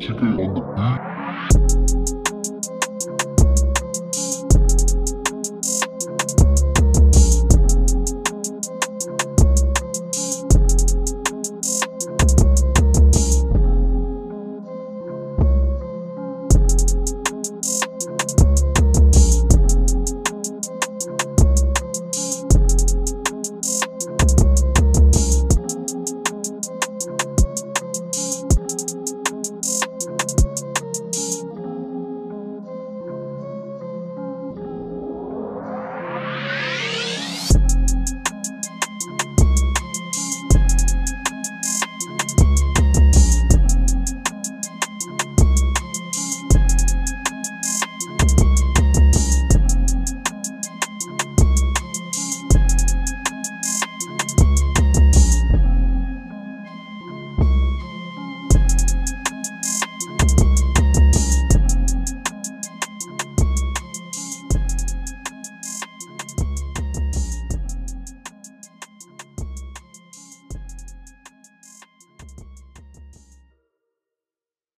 지금 언더 아.